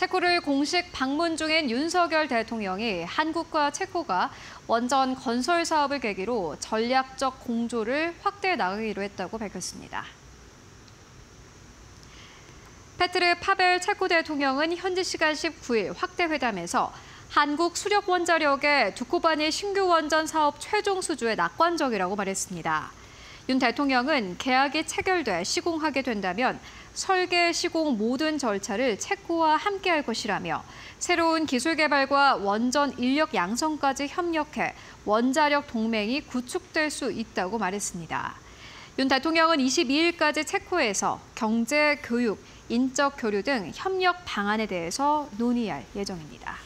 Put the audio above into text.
체코를 공식 방문 중인 윤석열 대통령이 한국과 체코가 원전 건설 사업을 계기로 전략적 공조를 확대해 나가기로 했다고 밝혔습니다. 페트르 파벨 체코 대통령은 현지 시간 19일 확대 회담에서 한국 수력 원자력의 두코바니 신규 원전 사업 최종 수주에 낙관적이라고 말했습니다. 윤 대통령은 계약이 체결돼 시공하게 된다면 설계, 시공 모든 절차를 체코와 함께할 것이라며 새로운 기술 개발과 원전 인력 양성까지 협력해 원자력 동맹이 구축될 수 있다고 말했습니다. 윤 대통령은 22일까지 체코에서 경제, 교육, 인적 교류 등 협력 방안에 대해서 논의할 예정입니다.